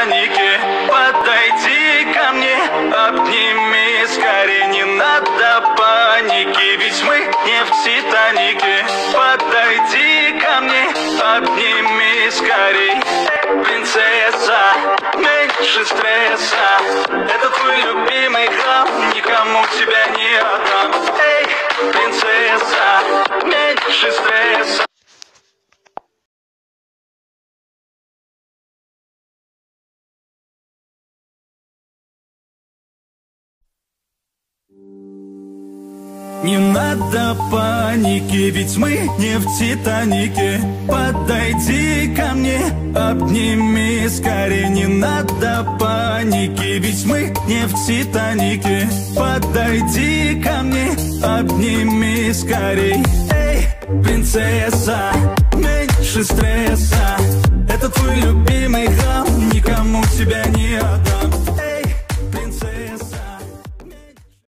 в Титанике Подойди ко мне, обними скорее Не надо паники Ведь мы не в Титанике. Подойди ко мне, обними скорей. Принцесса, меньше стресса. Это твой любимый храм Никому тебя не отдам. Эй, принцесса, Не надо паники, ведь мы не в Титанике. Подойди ко мне, обними скорее. Не надо паники, ведь мы не в Титанике. Подойди ко мне, обними скорей Эй, принцесса, меньше стресса